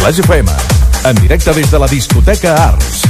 Flash FM, en directe des de la discoteca Arts.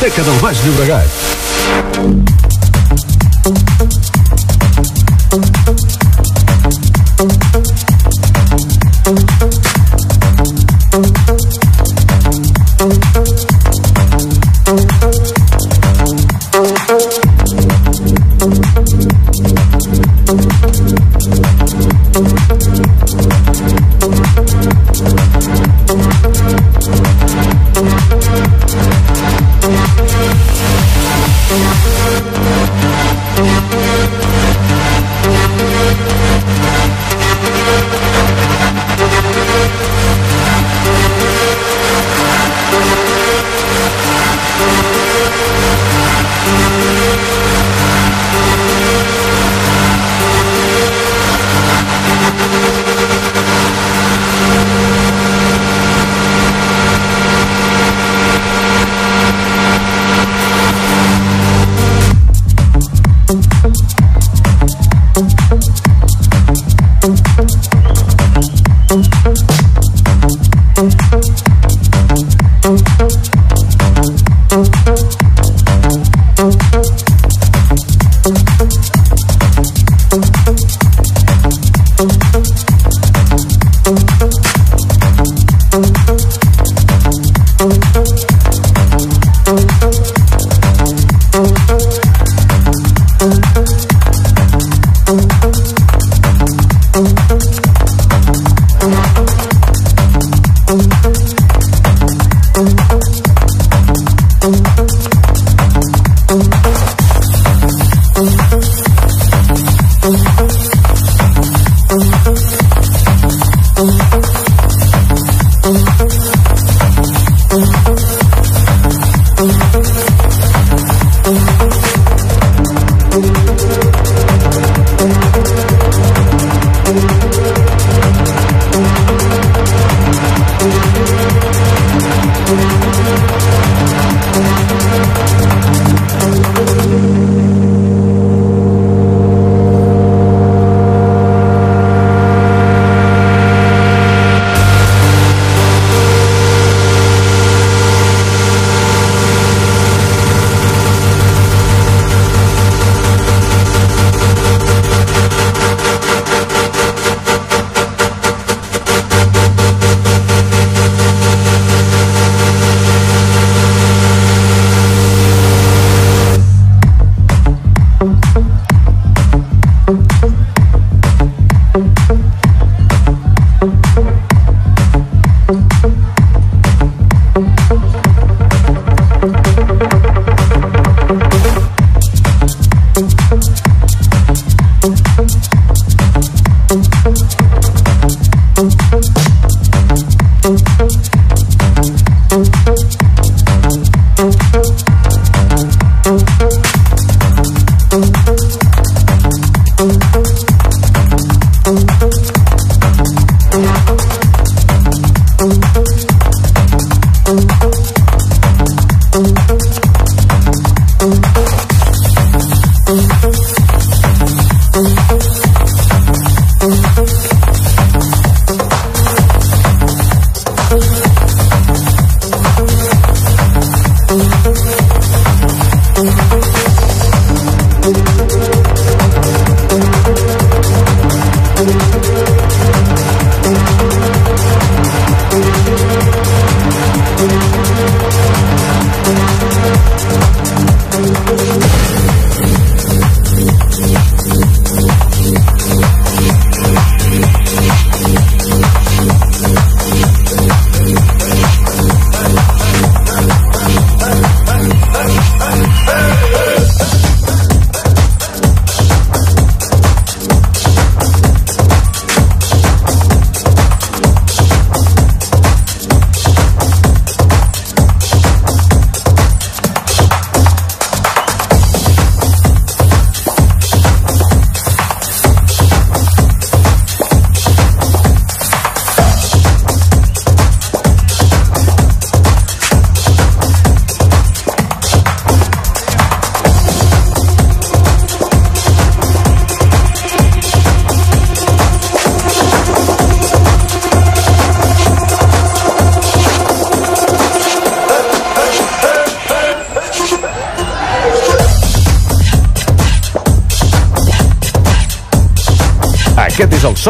La discoteca del Baix Llobregat.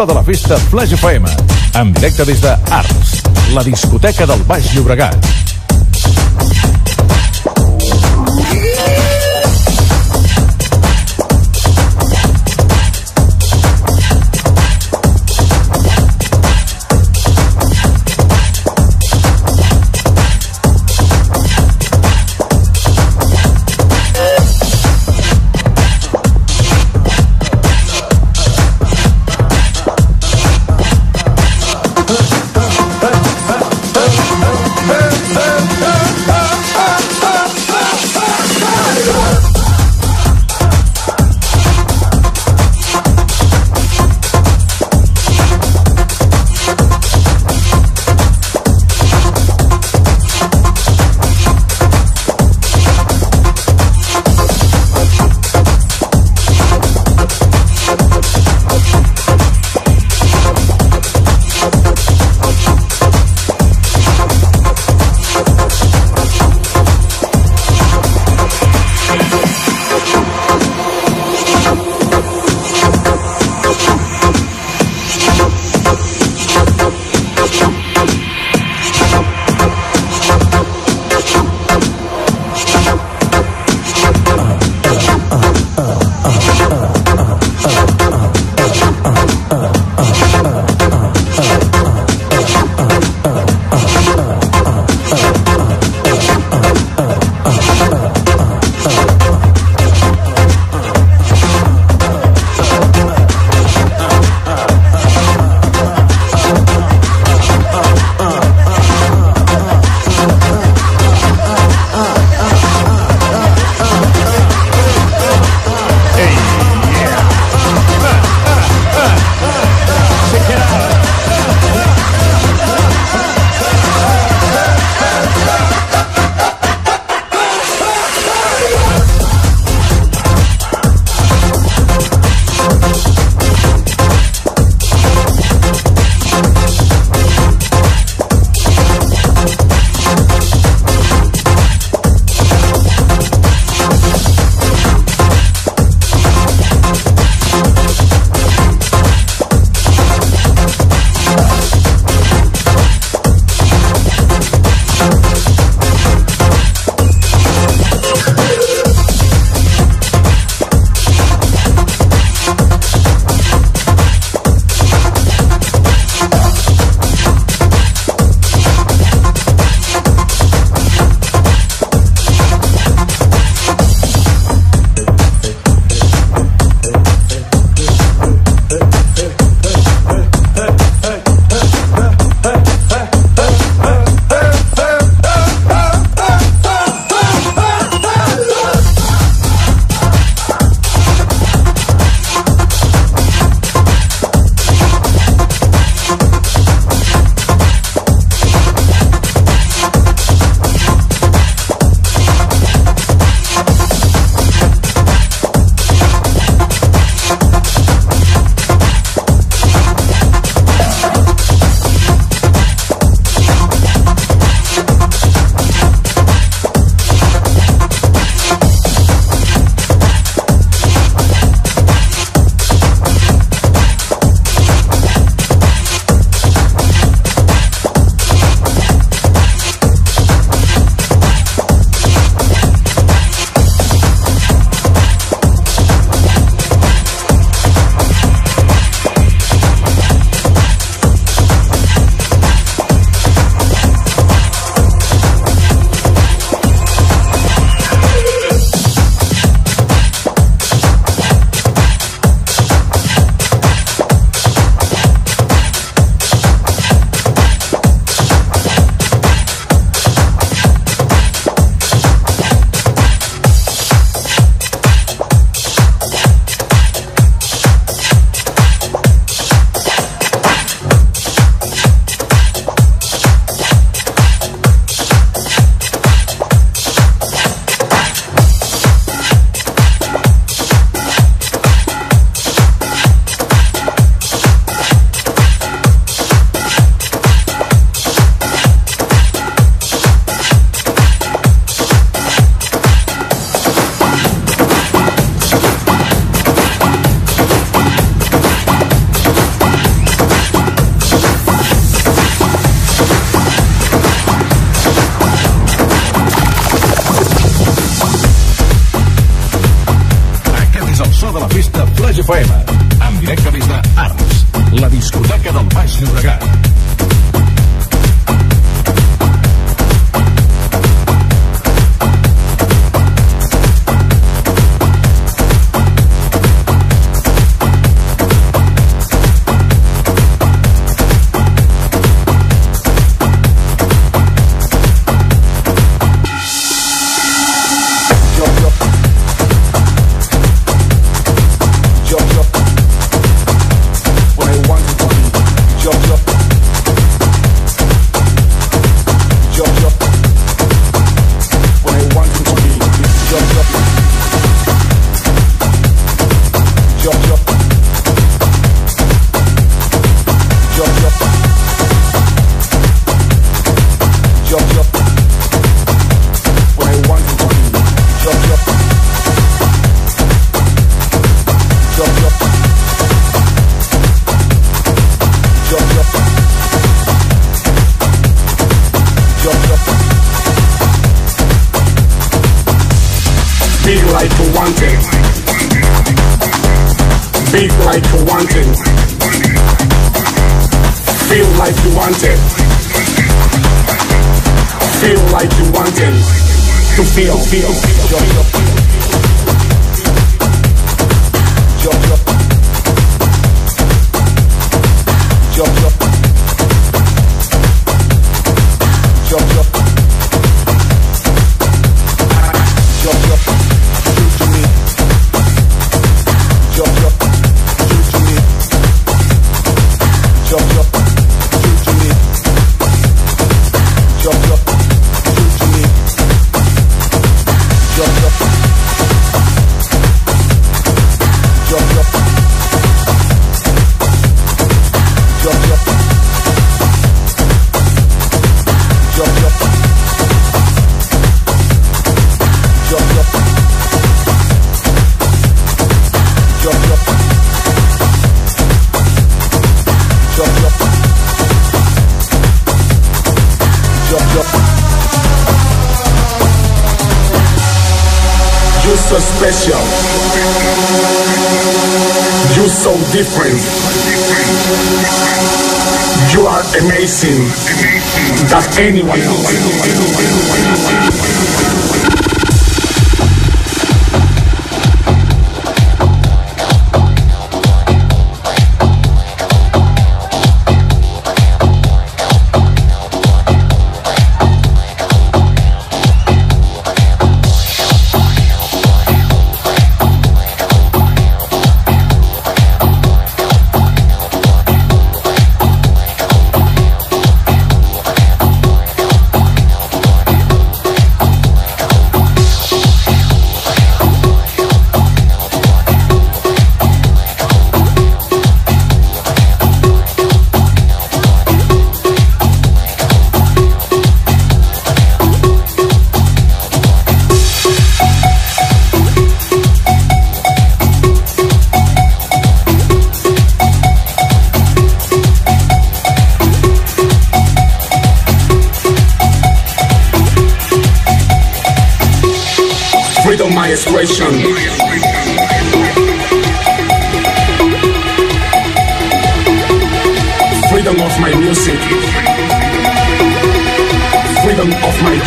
So de la festa Flash FM, en directe des de Arts, la discoteca del Baix Llobregat.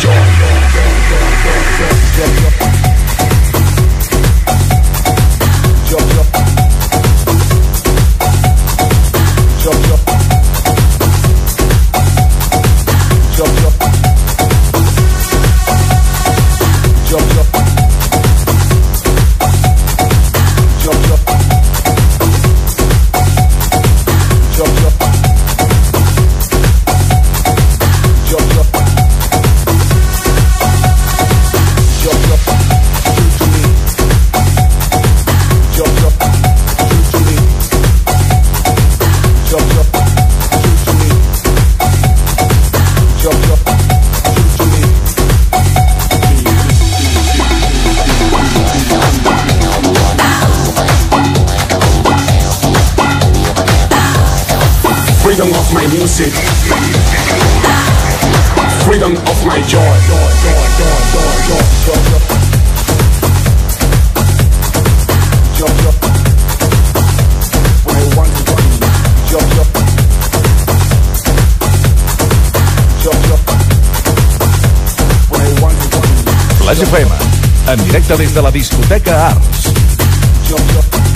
Of music. Freedom of my joy. When I want to Flash FM, en directe des de la discoteca Arts.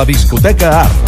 La discoteca Arts.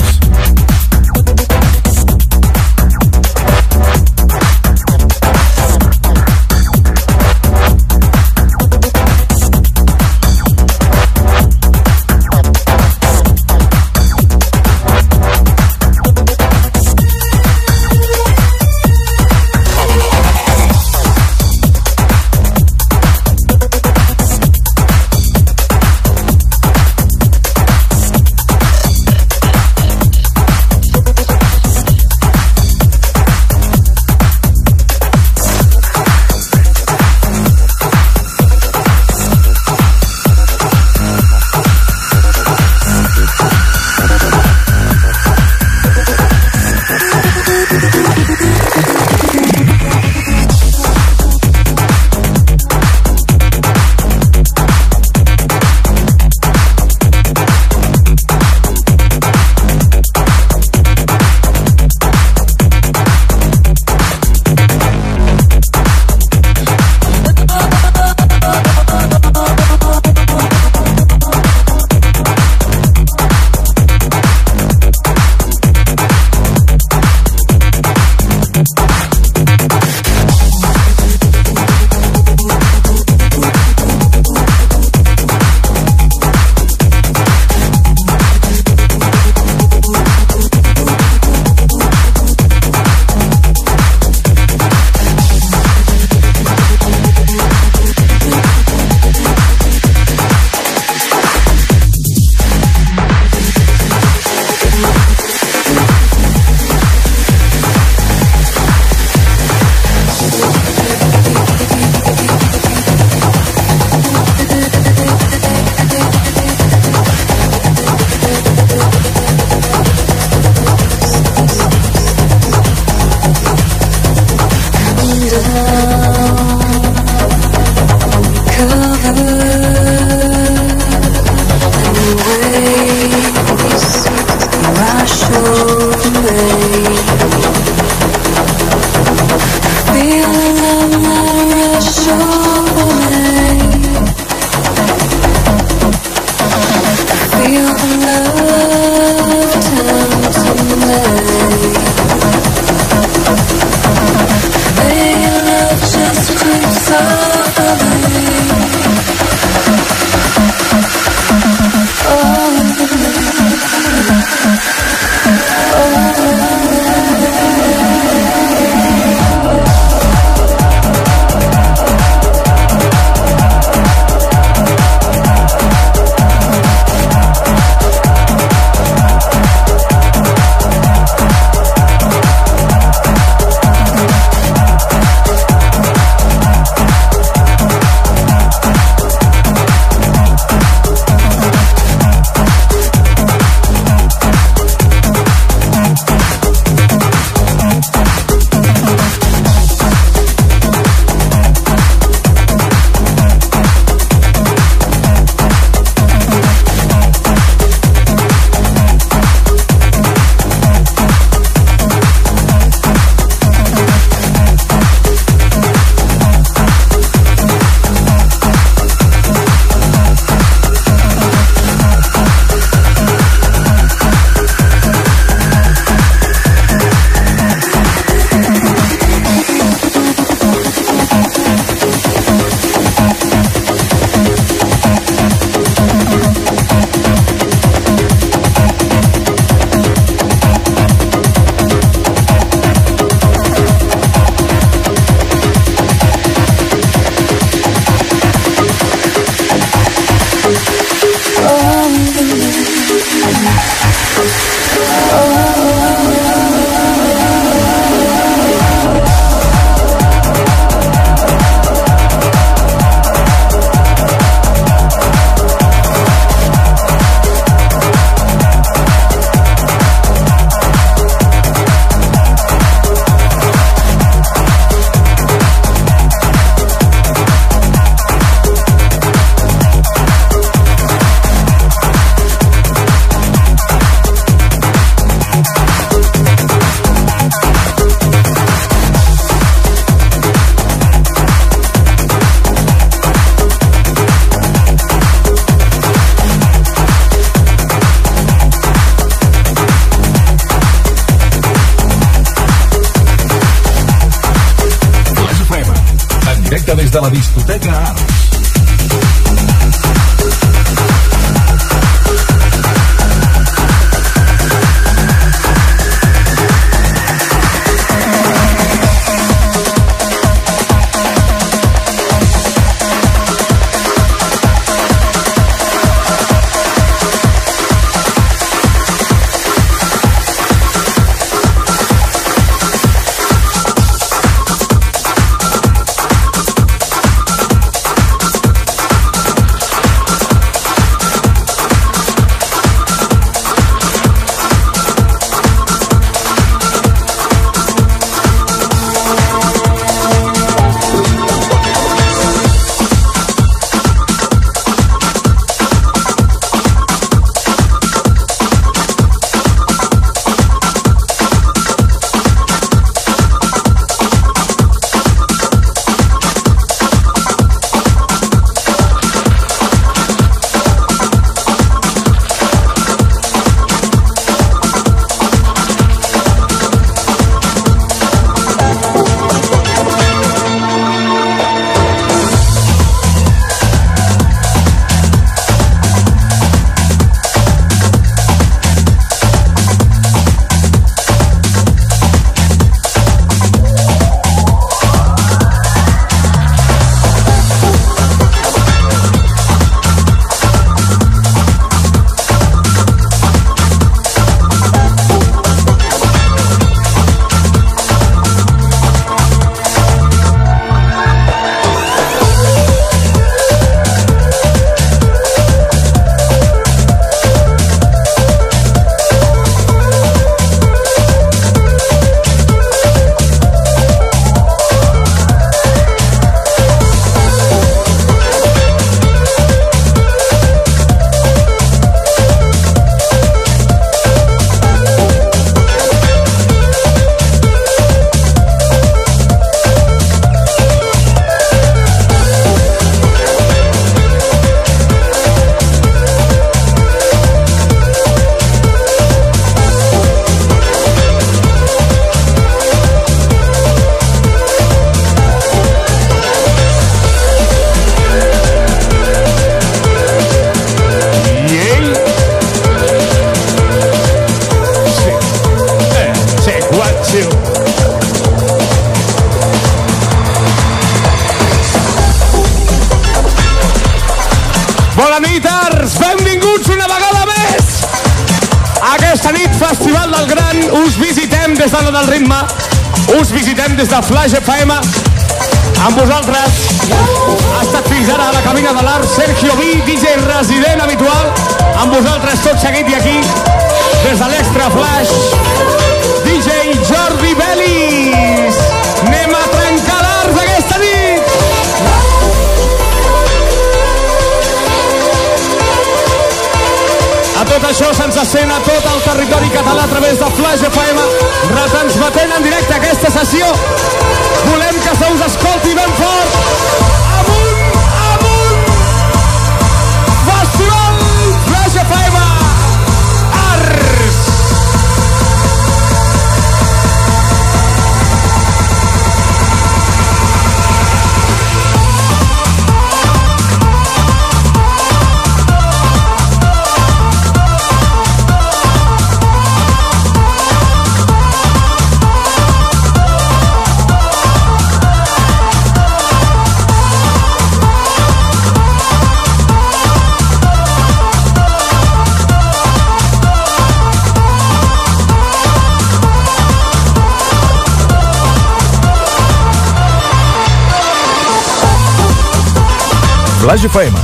Ràdio FM.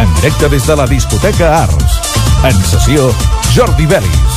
En directe des de la discoteca Arts. En sessió, Jordi Belis.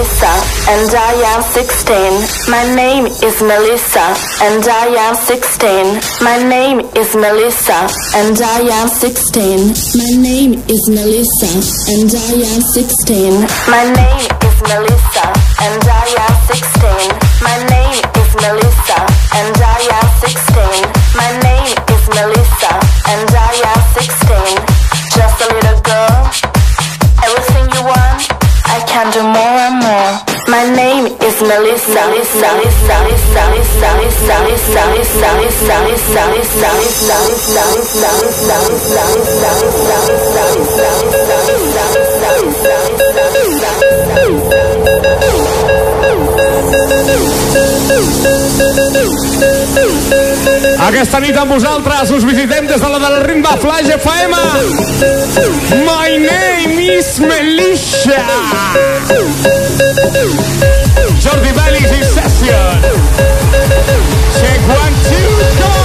Melissa, and I am 16. My name is Melissa, and I am 16. My name is Melissa, and I am 16. My name is Melissa, and I am 16. My name is Melissa, and I am 16. My name is Melissa, and I am 16. Name is Melissa. Melissa, Melissa, Melissa, Melissa, Melissa, Melissa, Melissa, Melissa, Melissa, Melissa, Melissa, Melissa, Aquesta nit amb vosaltres us visitem des de la del ritme Flash FM. My name is Melissa. Jordi Bellis i Session. Check one, two, go!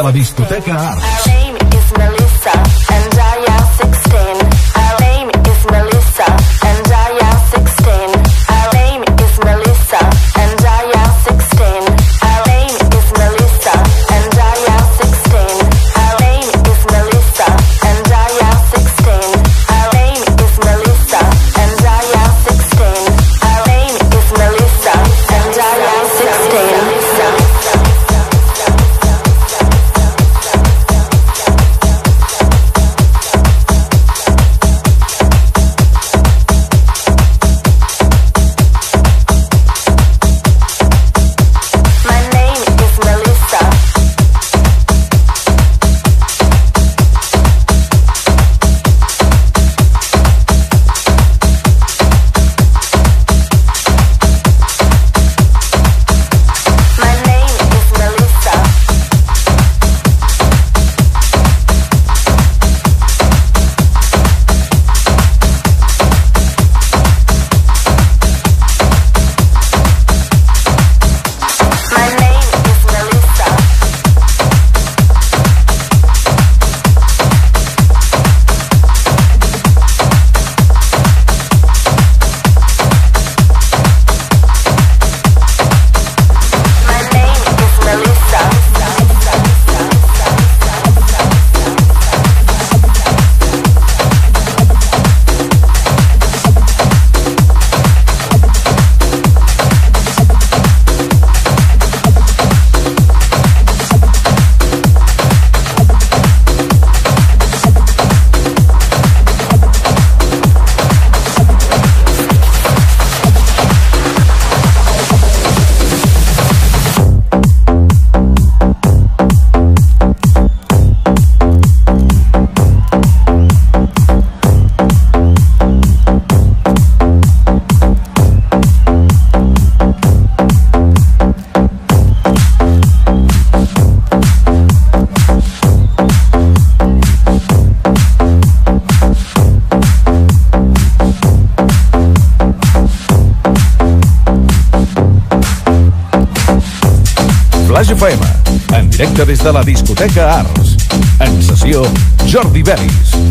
pela discoteca. des de la discoteca Arts. En sessió, Jordi Belis.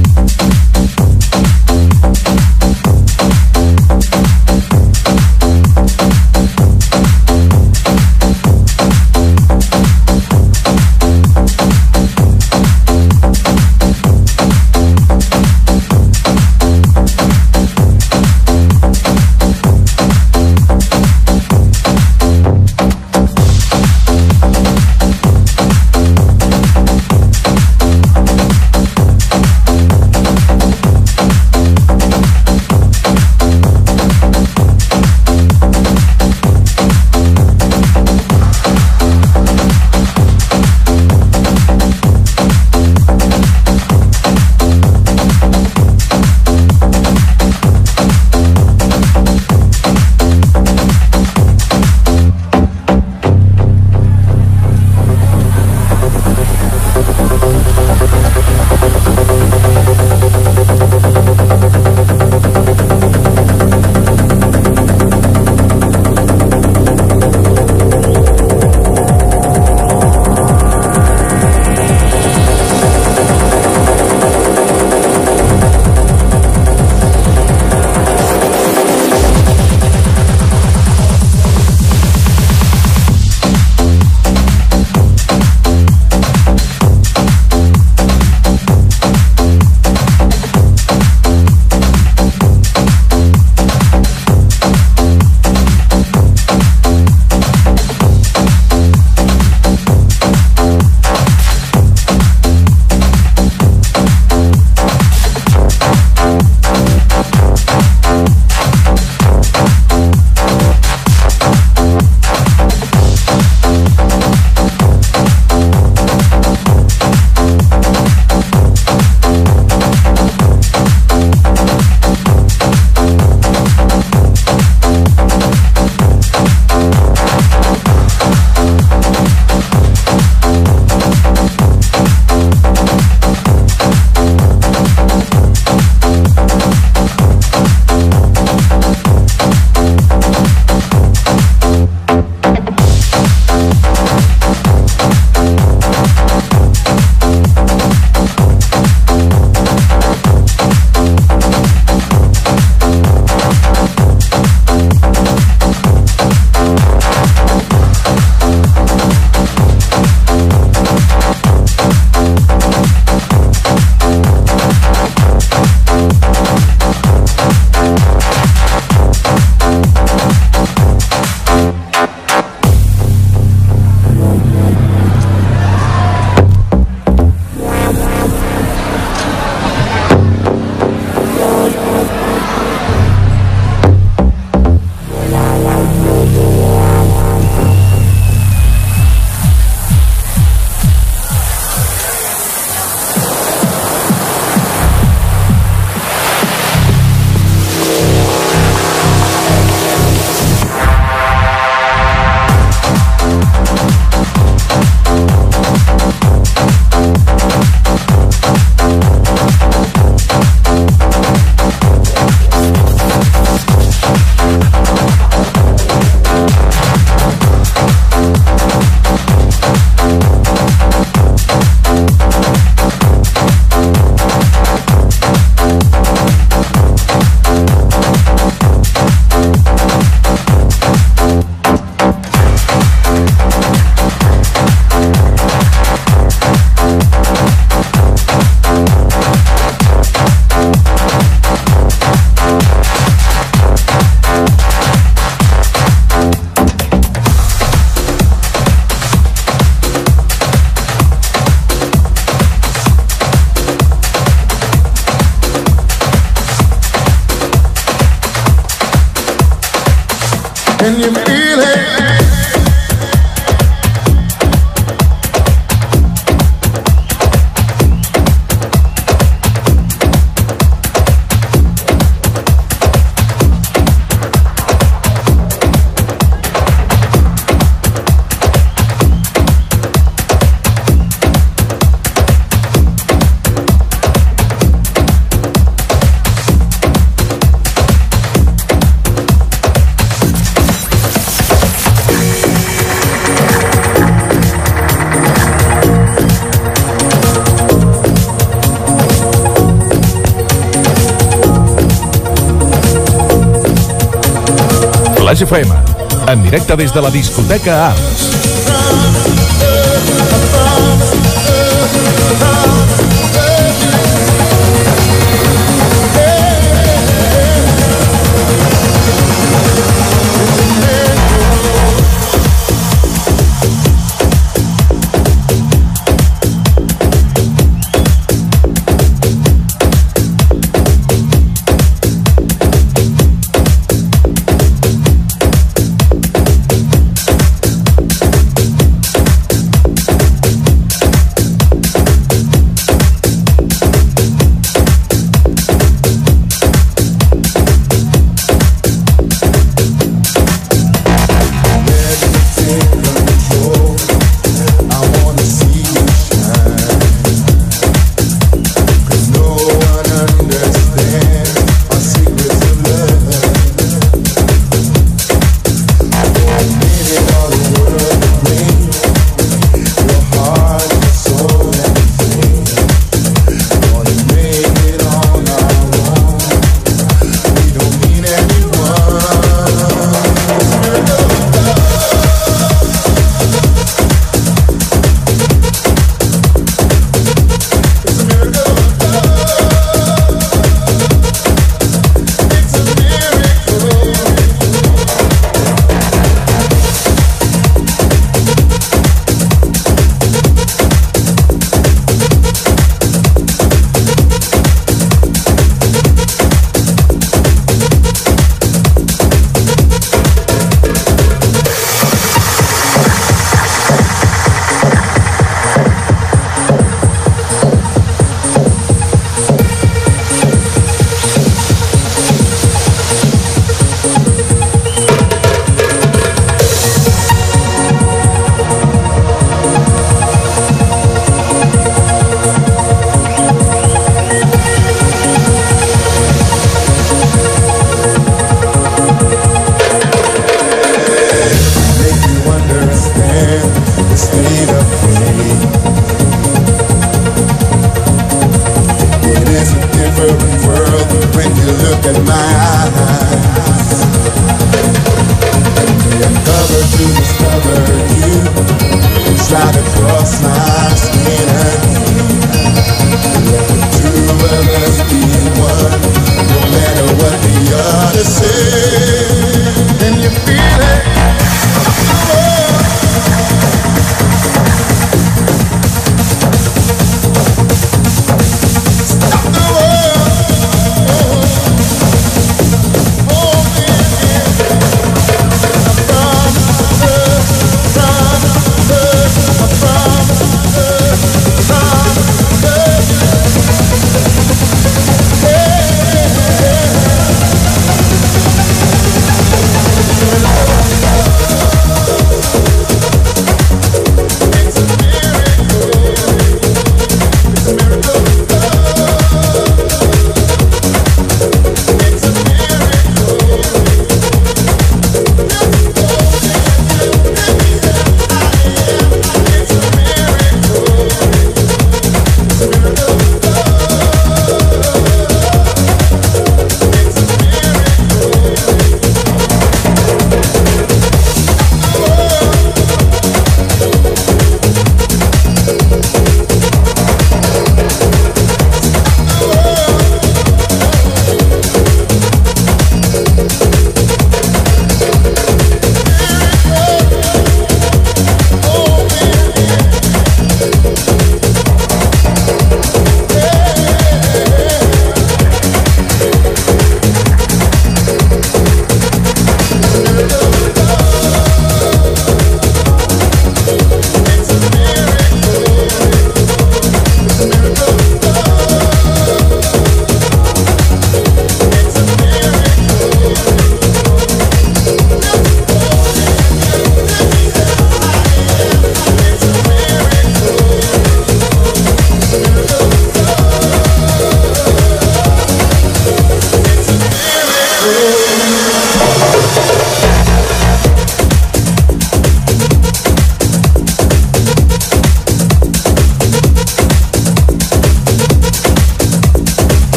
Des de la discoteca Arts.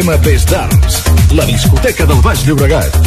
Des d'Arms, la discoteca del Baix Llobregat.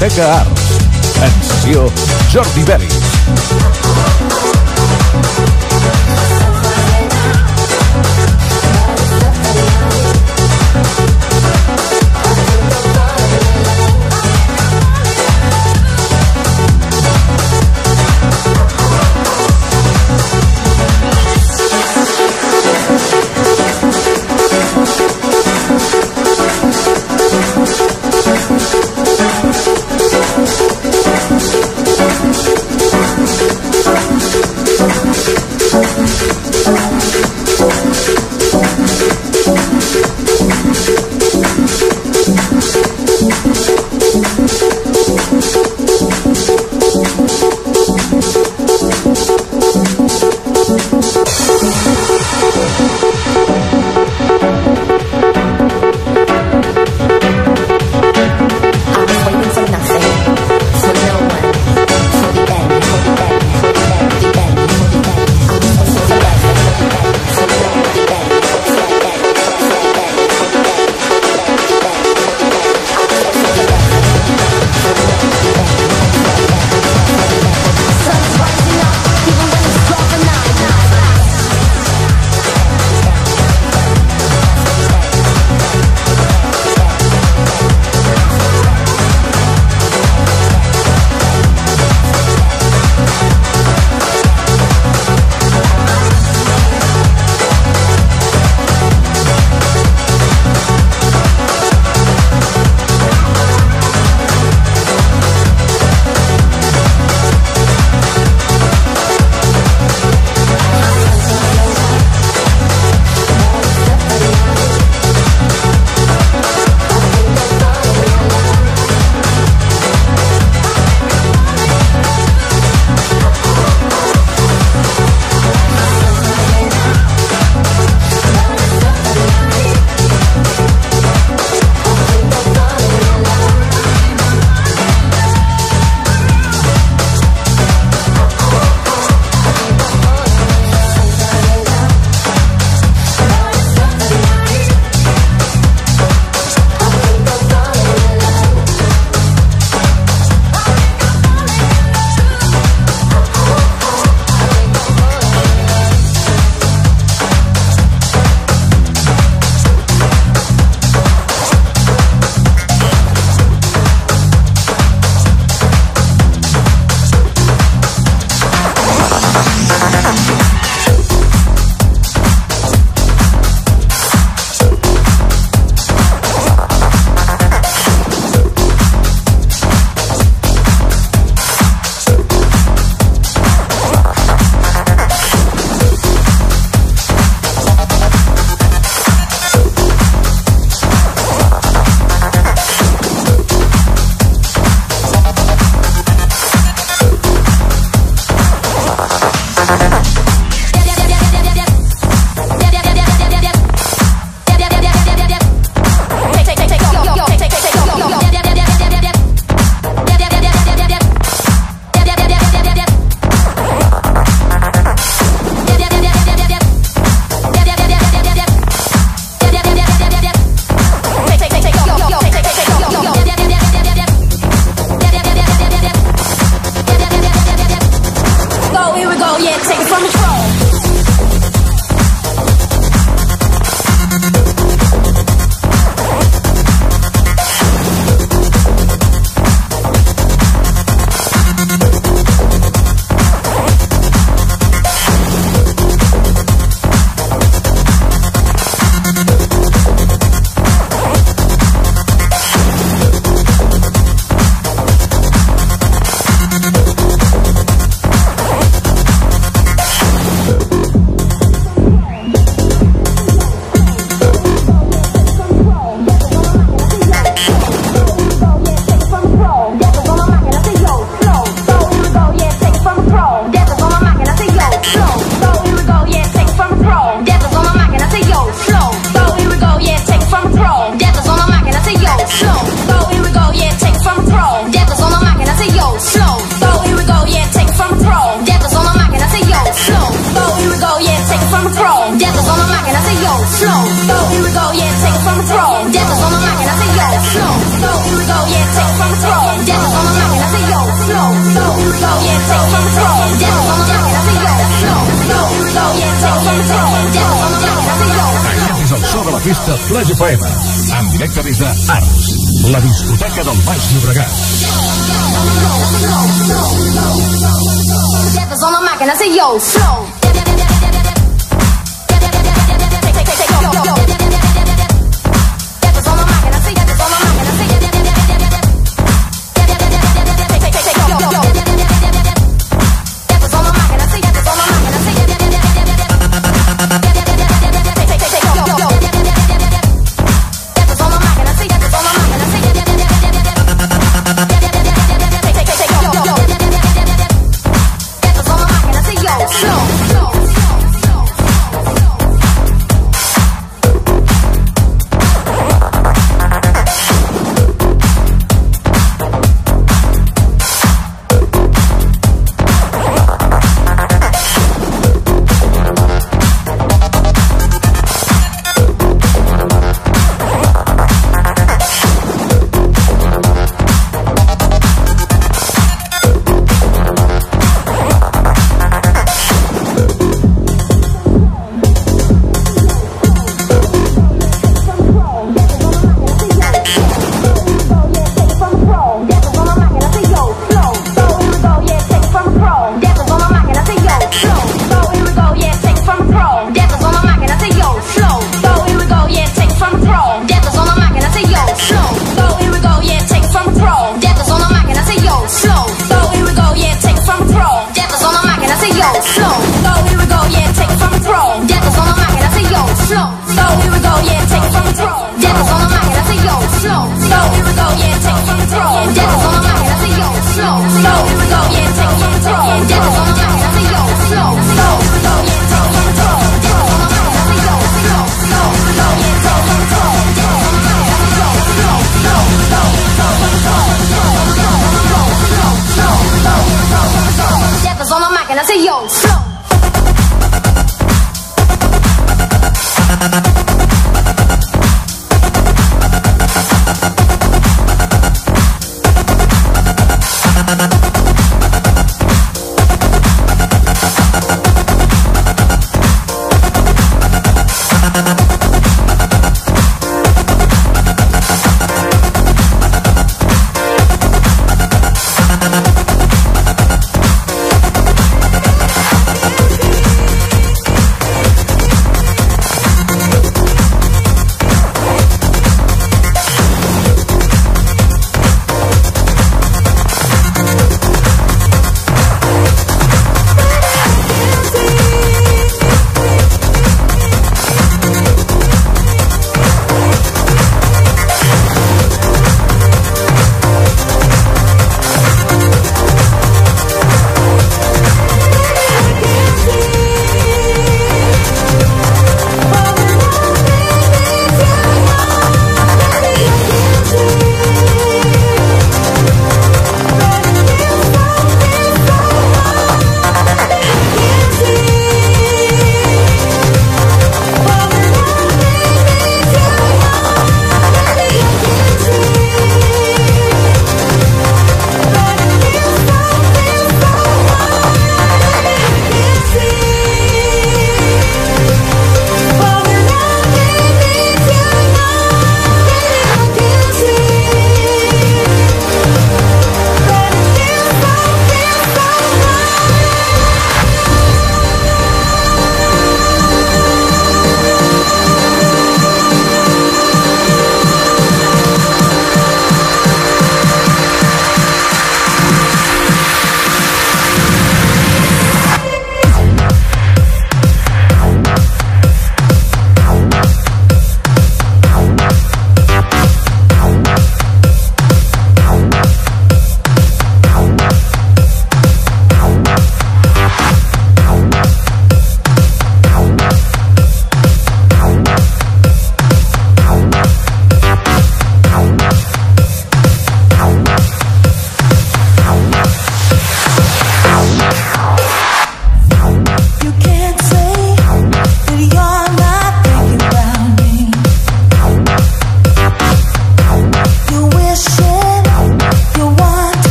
Discoteca Arts. En sessió, Jordi Belis.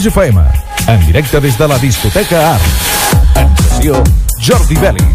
Flash FM. En directe des de la discoteca Art. En sessió, Jordi Belli.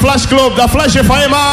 Flash Club de Flash FM.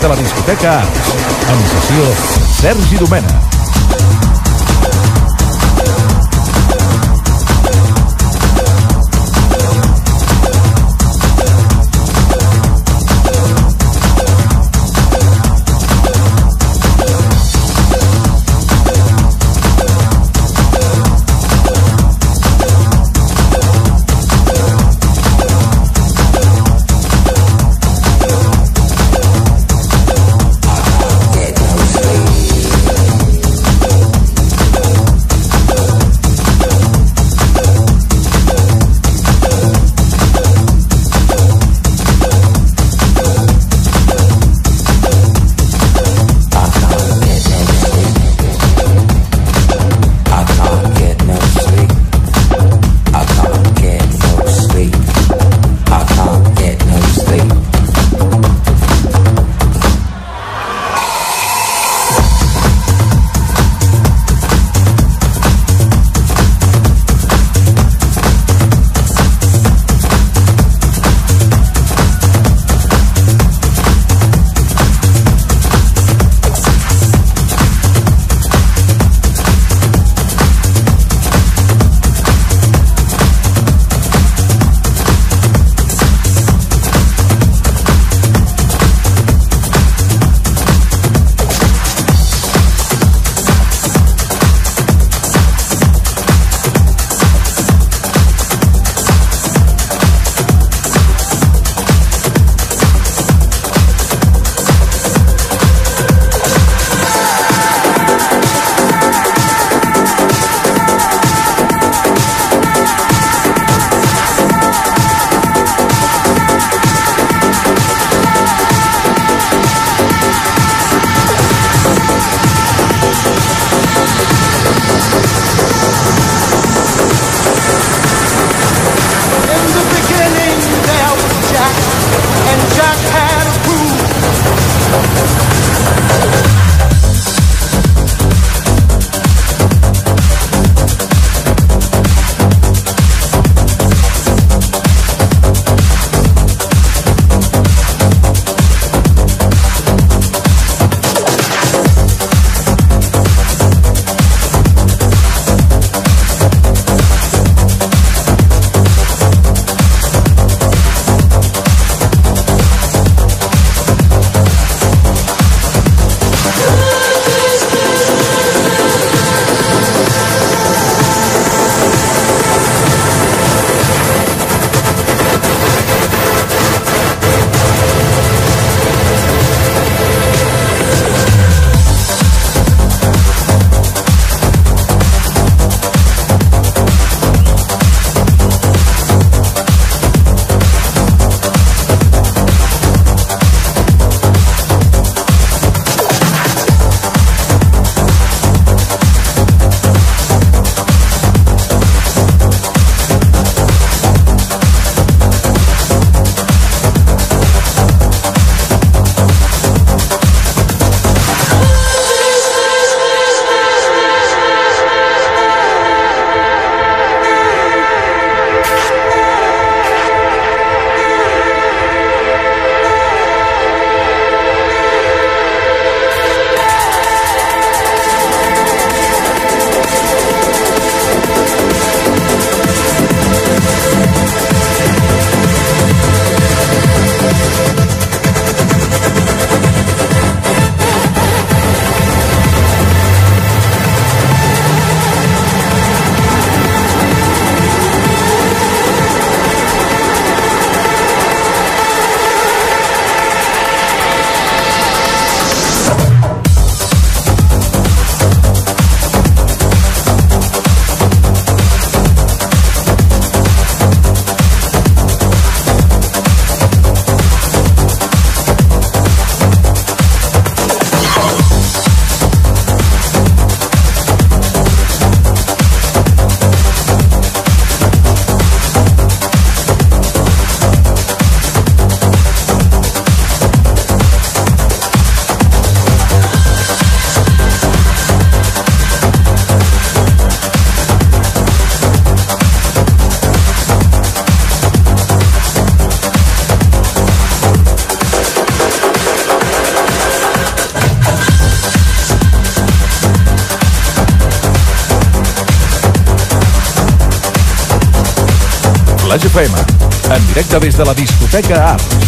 de la discoteca Arts. Sessió, Sergi Domènech. Flash FM. En directe des de la discoteca Art.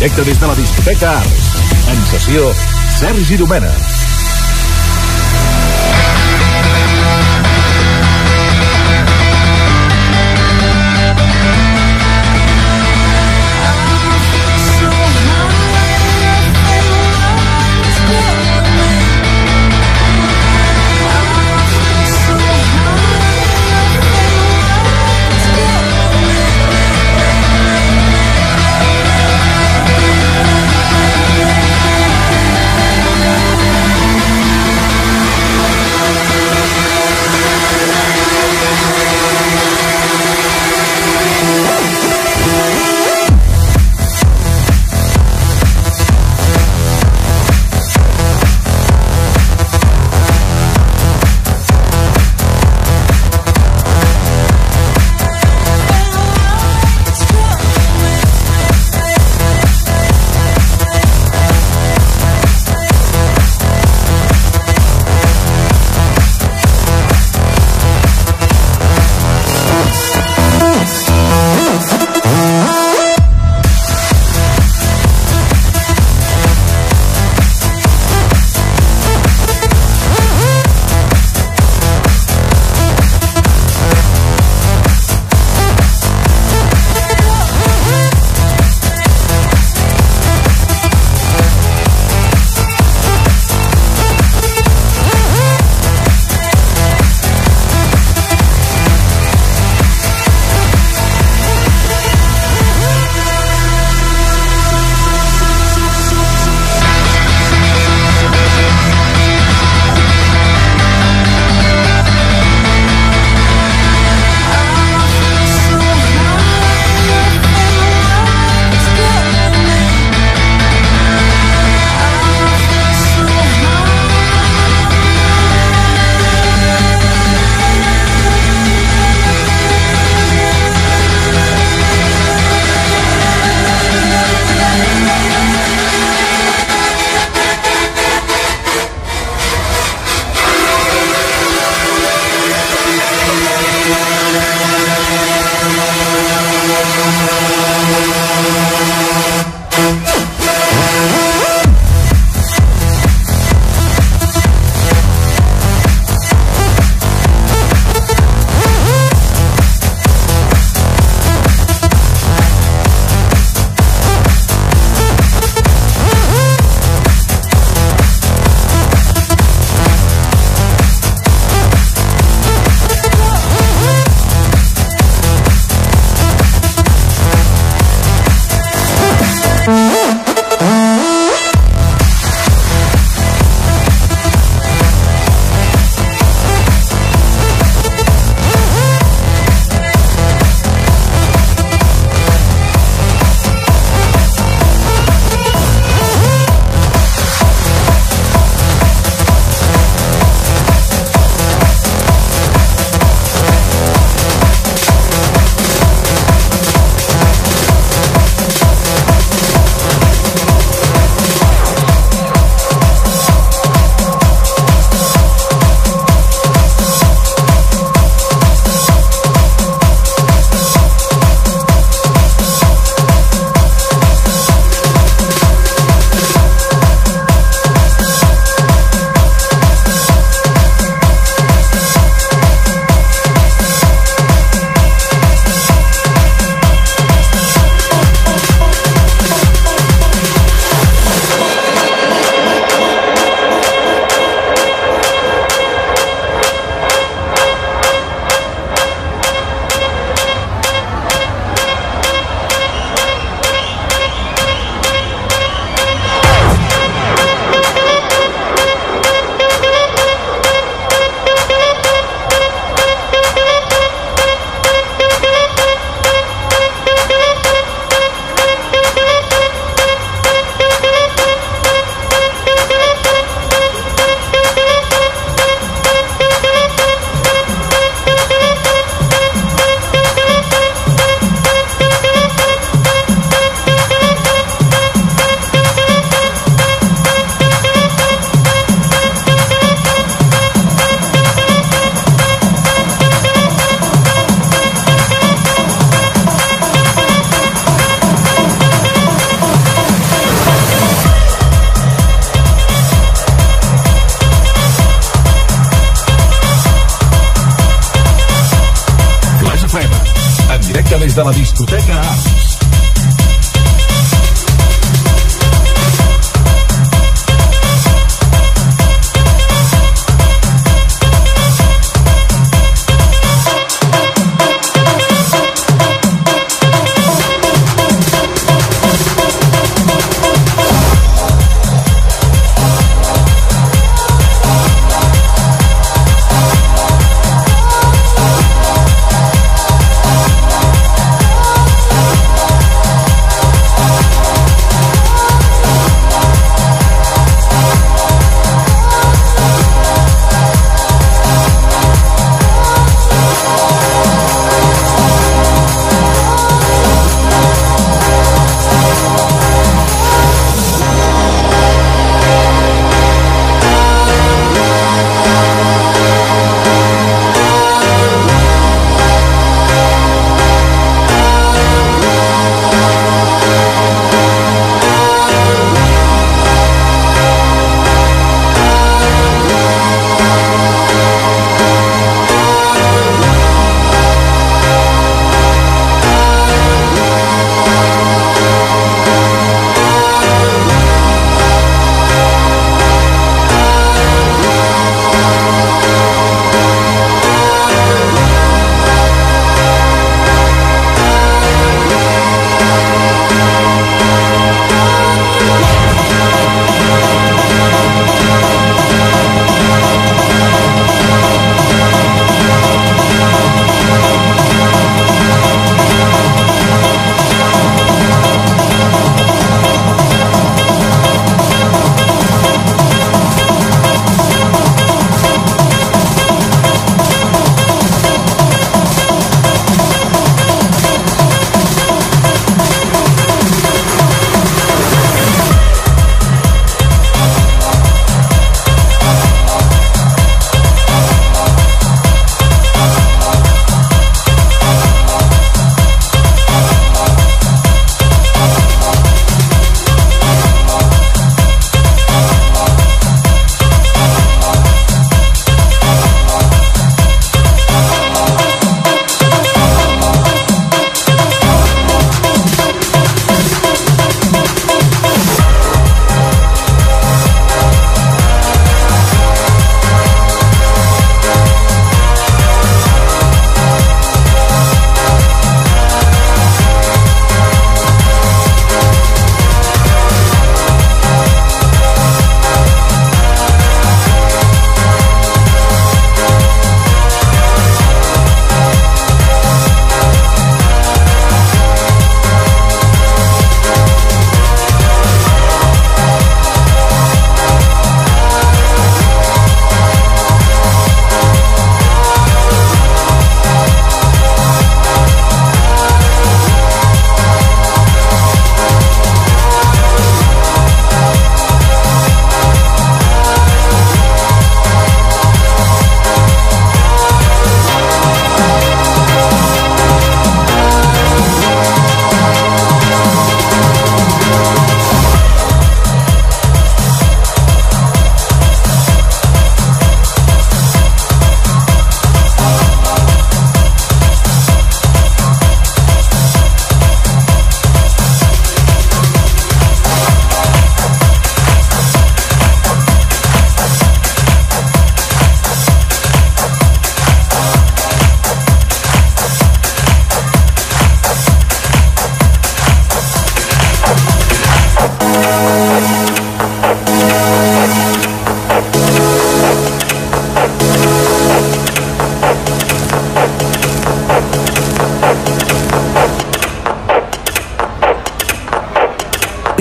Directe des de la discoteca Ars. En sessió, Sergi Domena.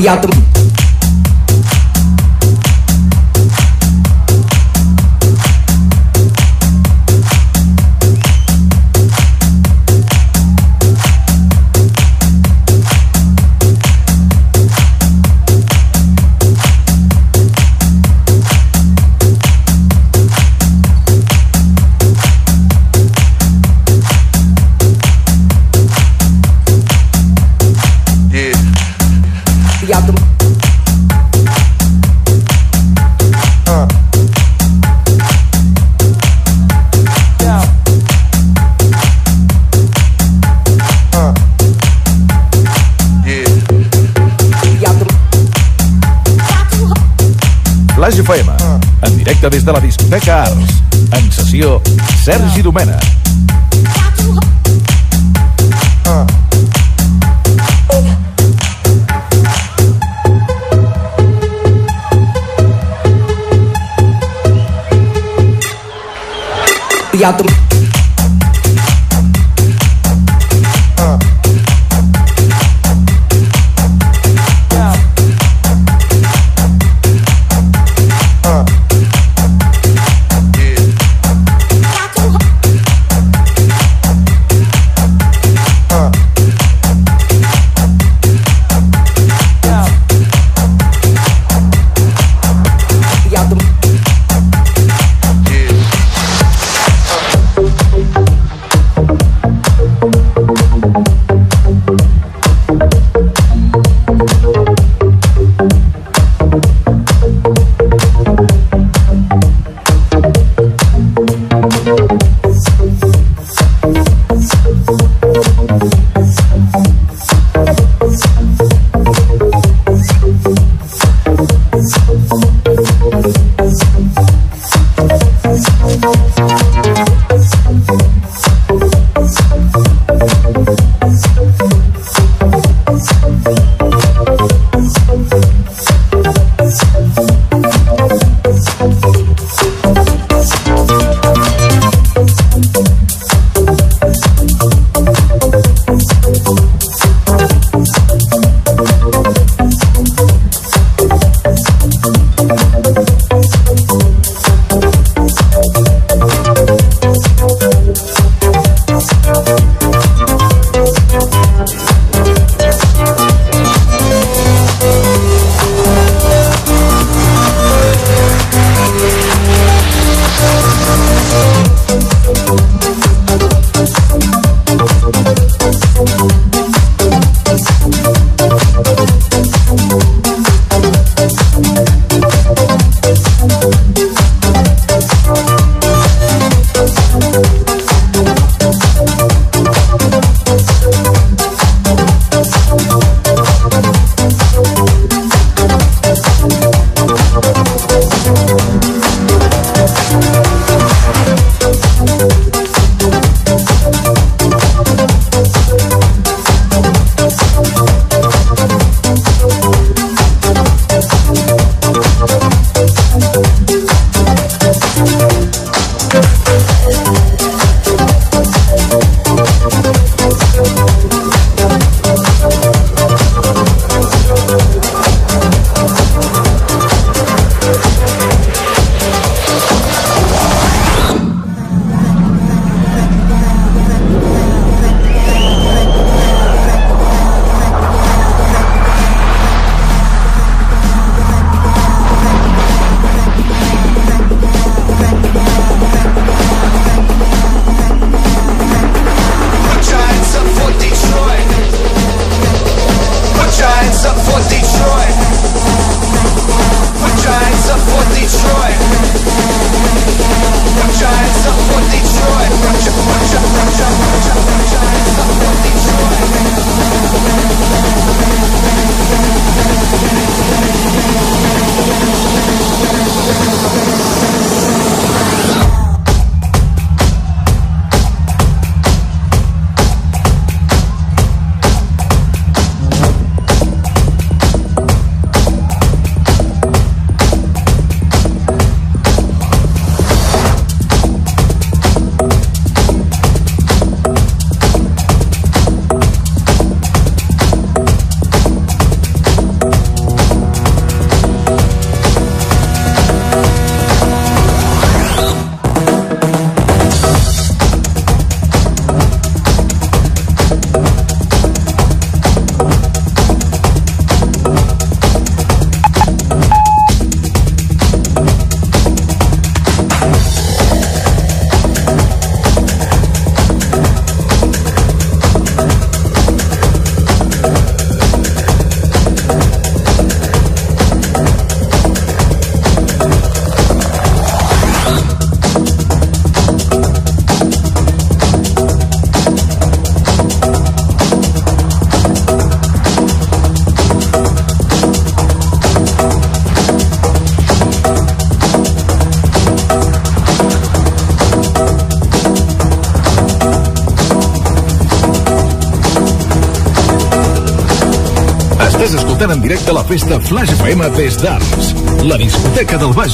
out them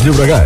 discoteca del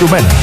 Sergi